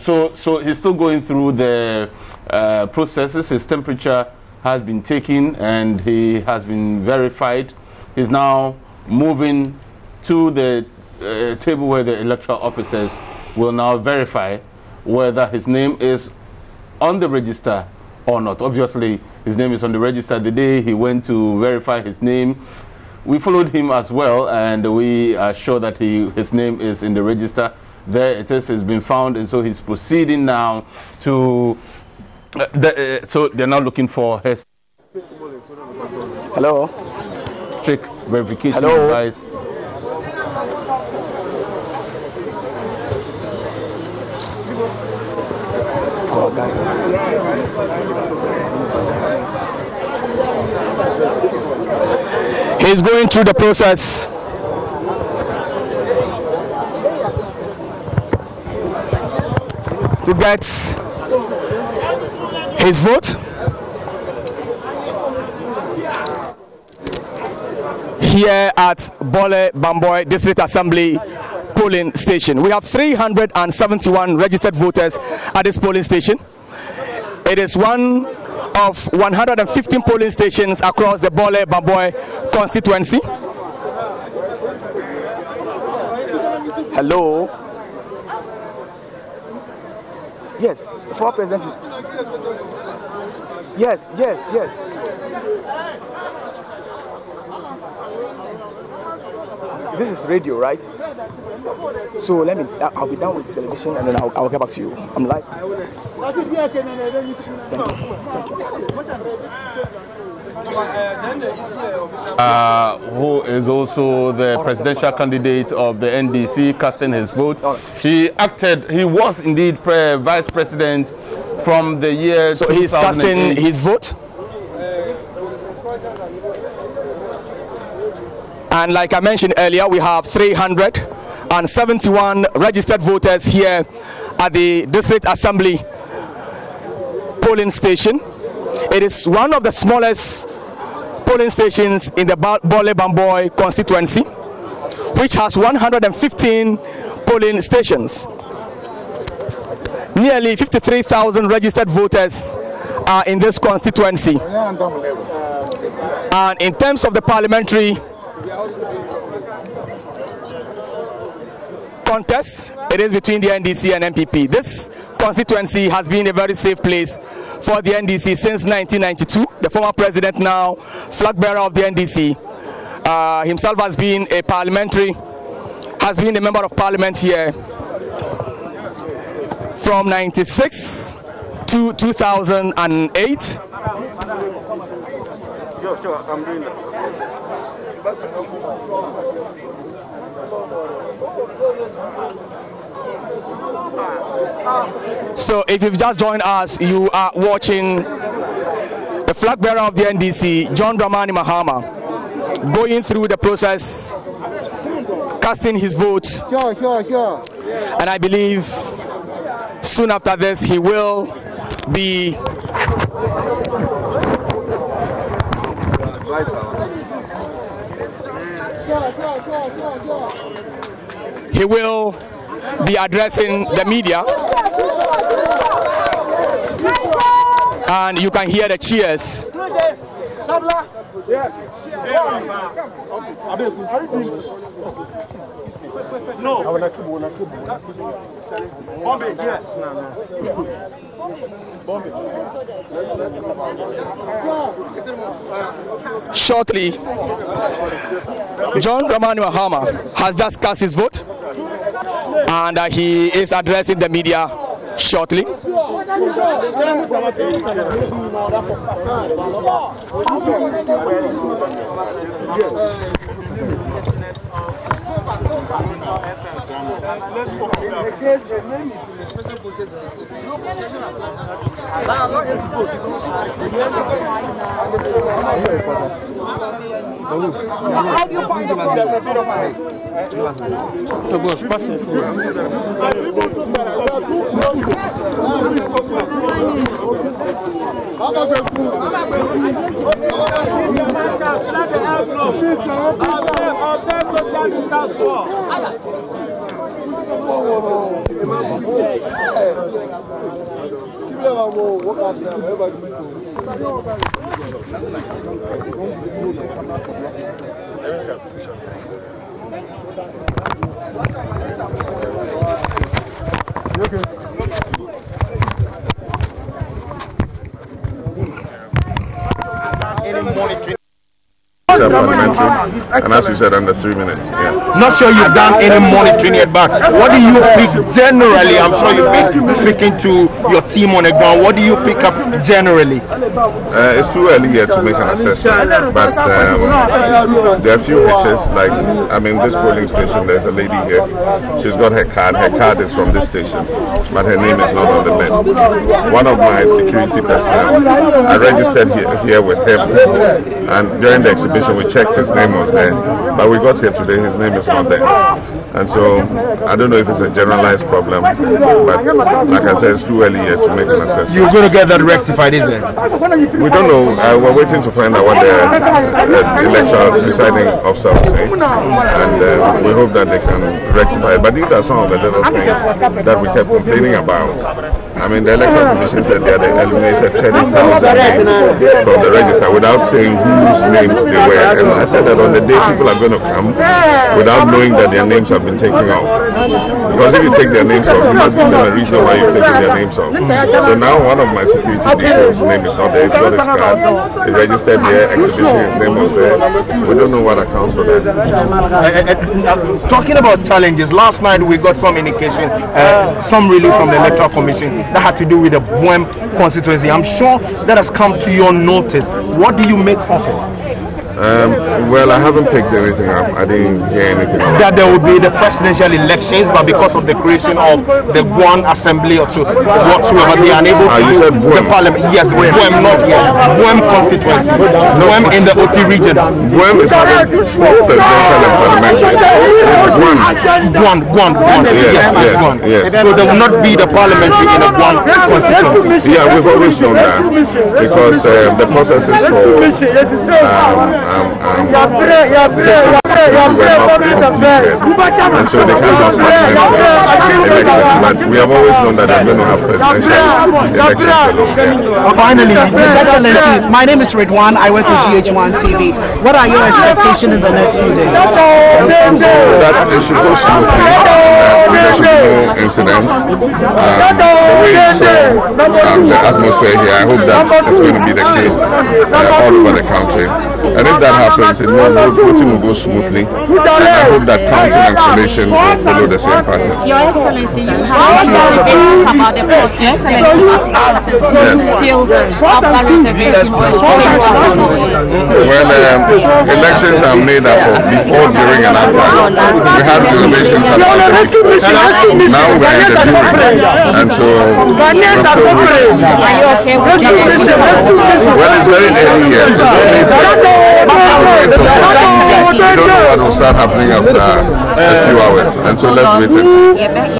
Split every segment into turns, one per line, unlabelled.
so, so he's still going through the uh, processes. His temperature has been taken and he has been verified. He's now moving to the uh, table where the electoral officers will now verify whether his name is on the register or not. Obviously, his name is on the register. The day he went to verify his name, we followed him as well, and we are sure that he, his name is in the register. There it is, it's been found, and so he's proceeding now to. Uh, the, uh, so they're now looking for his
Hello.
strict verification
Hello?
device.
Oh, guys. He's going through the process. To get his vote. Here at Bole Bamboi District Assembly polling station. We have 371 registered voters at this polling station. It is one of 115 polling stations across the Bole Bamboi constituency. Hello. Yes, four percent. Yes, yes, yes. This is radio, right? So let me. I- I'll be done with television and then I'll, I'll get back to you. I'm live.
Uh, who is also the presidential candidate of the NDC, casting his vote. He acted, he was indeed pre- vice president from the year
So he's casting his vote. And like I mentioned earlier, we have 371 registered voters here at the District Assembly polling station. It is one of the smallest polling stations in the Bole Bamboi constituency, which has 115 polling stations. Nearly 53,000 registered voters are in this constituency. And in terms of the parliamentary contest, it is between the NDC and NPP. This constituency has been a very safe place for the NDC since 1992. The former president, now flag bearer of the NDC, uh, himself has been a parliamentary, has been a member of parliament here from 96 to 2008.
Sure, sure, I'm doing that.
So if you've just joined us, you are watching the flag bearer of the NDC, John Dramani Mahama, going through the process, casting his vote,
Sure, sure, sure.
and I believe soon after this he will be he will be addressing the media. And you can hear the cheers. Shortly John Dramani Mahama has just cast his vote and uh, he is addressing the media shortly.
Let's go. The name is in the special protest. No possession of Now I'm not here to go because How do you find the process?
How about the food? The food? Where is that sword? Okay. monitoring distance. parliamentary, and as you said, under three minutes. Yeah.
Not sure you've done any monitoring yet, but what do you pick generally? I'm sure you've been speaking to your team on the ground. What do you pick up generally?
Uh, it's too early yet to make an assessment, but um, there are a few hitches. Like, I mean, this polling station, there's a lady here. She's got her card. Her card is from this station, but her name is not on the list. One of my security personnel, I registered here, here with him, and during the exhibition, we checked his name was there, but we got here today, his name is not there. And so I don't know if it's a generalized problem, but like I said, it's too early yet to make an assessment.
You're going to get that rectified, is it?
We don't know. Uh, we're waiting to find out what the uh, electoral deciding officer will say, and uh, we hope that they can rectify it. But these are some of the little things that we kept complaining about. I mean, the electoral commission said they had eliminated 30,000 names from the register without saying whose names they were. And I said that on the day people are going to come without knowing that their names have been taken off. Because if you take their names off, you must give them a reason why you've taken their names off. So now one of my security details name is not there. He's got his card. He registered there, exhibition, his name was there. We don't know what accounts for that.
Uh, uh, talking about challenges, last night we got some indication, uh, some relief from the Electoral Commission that had to do with the Buem constituency. I'm sure that has come to your notice. What do you make of it?
Um, well, I haven't picked anything up. I didn't hear anything about
that there would be the presidential elections, but because of the creation of the one assembly or two, whatsoever, they are unable
Ah,
to
you
do
said Buem.
the parliament. Yes, Buem, not here. Buem constituency. Buem in the Oti region.
Buem is having presidential and parliamentary. It's a Guam.
Guan, Guan, Guan.
Yes,
yes,
yes,
Guan.
yes.
So there will not be the parliamentary in the Guan constituency.
Yeah, we've always known that because um, the processes for um, and so have parliamentary elections. But we have always known that they're going to have presidential elections.
Finally,
His Excellency, my name is Redwan. I work with GH1 TV. What are your expectations in the next few days?
that it should smoothly. No incidents. Um, the way you saw um, the atmosphere here, I hope that is going to be the case uh, all over the country. And if that happens, it means voting will go smoothly. And I hope that counting and collation will follow the same pattern.
Your Excellency, you have shared about the process. Your Excellency, what
Yes.
still after reservation
When um, elections are made up of before, during, and after, we had reservations at the. Now we're in the during. And so we're still waiting to see.
Are you okay with that?
Well, it's very early yet. It's only 10 We don't know what will start happening after a few hours. And so let's wait and see.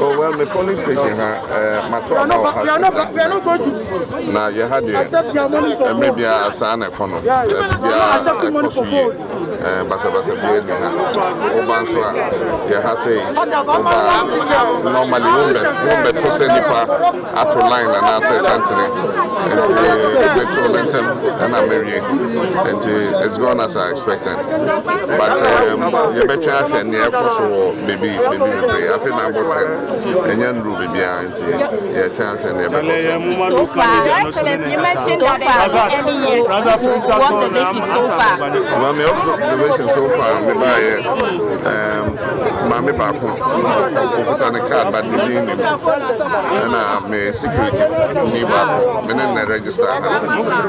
Oh, well, the polling station, uh, my
We are not, we are not, we are not going to
na yɛ ha deɛ
accept your money for
ɛmɛ
vote.
bia asaa na ɛkɔ no
Yeah,
ɛbi
we are not accepting
bia
money
ɛkɔ
for
so yie
vote.
ɛɛ basabasa bia ni ha woba nso a yɛ ha sɛ woba normally wombɛ wombɛto sɛ nipa ato line anaasɛ santere nti bɛto ne ntɛm ɛna mɛwie nti it's gone as I expected. But yɛbɛtwa ahwɛ nea ɛkɔ so wɔ beebi beebi bebree afei na abɔ tɛn ɛnyɛ nduru beebiara nti yɛtwa ahwɛ nea ɛbɛkɔ so.
So far, you mentioned that uh, any year, what the nation so far
renovation so far me buy maame baako okuta ne card but ne din nim ɛna me security ni baako me ne na register.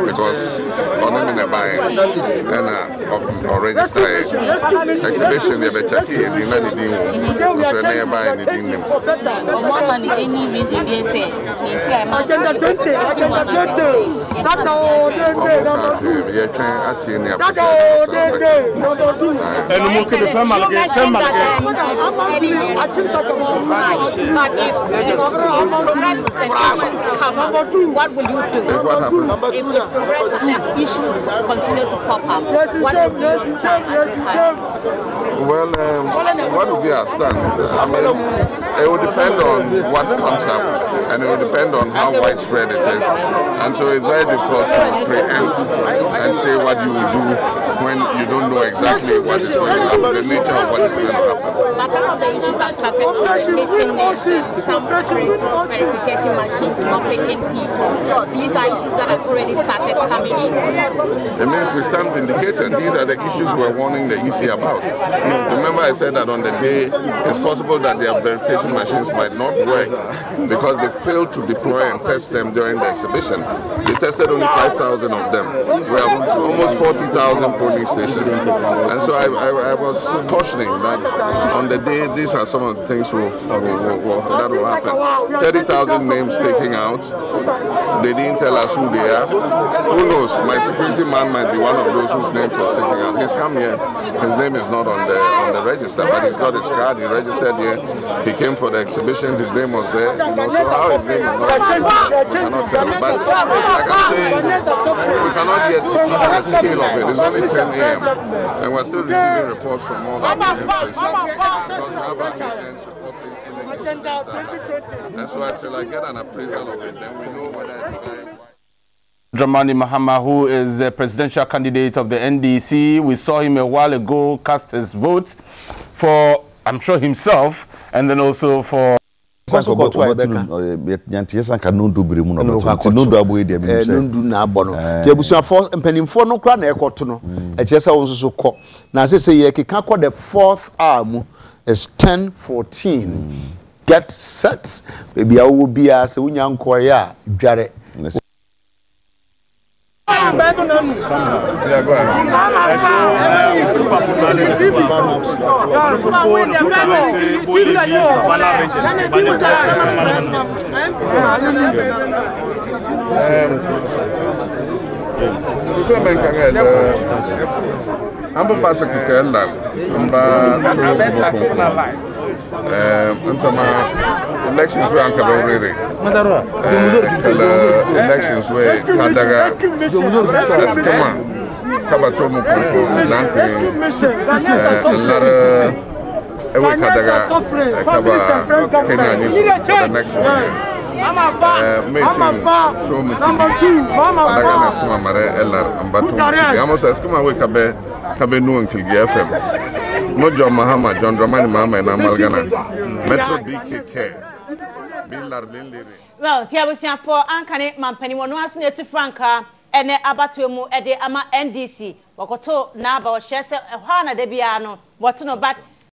Because ɔno me na ɛba yɛ uh, ɛna ɔregister yɛ exhibition yɛ bɛkyɛke yɛ din na ne din wɔ nso ɛna yɛba yɛ ne din nim
ɔmo ama ne any reason bi sɛ ne ti a
ɛma
afi
mu ama
sɛ yɛtwɛn atie ne
abɛkyɛ
sɛ
ɔbɛkyɛ day, day.
And we can defend Malaga. Defend Malaga. But if if progressive issues come up, what will you do?
If what happens?
If if progressive issues continue to pop up, what will you stand as a party?
Well, um, what would be our stance? I mean, it will depend on what comes up, and it will depend on how widespread it is. And so it's very difficult to preempt and say what you will do when you don't know exactly what is going to happen, the nature of what is going to happen.
But some of the issues have started missing names, some traces, verification machines not picking people. These are issues that have already started coming in.
It means we stand vindicated. These are the issues we're warning the EC about. Remember, I said that on the day, it's possible that their verification machines might not work because they failed to deploy and test them during the exhibition. They tested only 5,000 of them. We have almost 40,000 polling stations. And so I, I, I was cautioning that on the day, these are some of the things will, will, will, that will happen. 30,000 names taking out. They didn't tell us who they are. Who knows? My security man might be one of those whose names was taken out. He's come here. His name is not on the on the register, but he's got his card. He registered here. He came for the exhibition. His name was there. You know, so how his name is not, we cannot tell. But like I'm saying, we cannot yet see the scale of it. It's only 10 a.m. and we're still receiving reports from all the stations because we have our agents reporting illegal. And so until I get an appraisal of it, then we know whether it's a.
Dramani Mahama, who is the presidential candidate of the NDC. We saw him a while ago cast his vote for, I'm sure, himself, and then also for.
sanko kɔ to a yɛ bɛ kan yantiɛ sanka na ɔbɛ to nti nondu aboye deɛ mi sɛ
nondu na na ɛkɔ to no mm. ɛkyɛ fourth hour is ten fourteen. Mm. Get set. Beebi a wɔwɔ biara sɛ wonya nkɔyɛ. Yeah, go ahead. I saw Fuba Fuba and Fuba Root. Fuba Root, c'est pour les villes, ça va
la région. Pas les villes, ça va la région. an ba ba su kuka yalla an ba tsoro ba kuma Eh, ntama elections wey anka don rere kala elections wey kadaga kaskama kabato mu koko nanti eh, lara ewe kadaga eh, kaba kenya news for the next one years. Meeting to mu kibi kadaga na skuma mare elar ambato mu kibi. Amosa skuma kabe kabe nuwan kilgi fm no John Mahama John Dramani Mahama na Malgana Metro BKK Bilar Lindiri.
Well tí abusuafo ankane mampanin wɔn ase na etu frankaa ɛnɛ abatoɔ mu ama ndc wɔkɔto n'aba ɔhyɛ sɛ ɛhɔ a na da biara no no but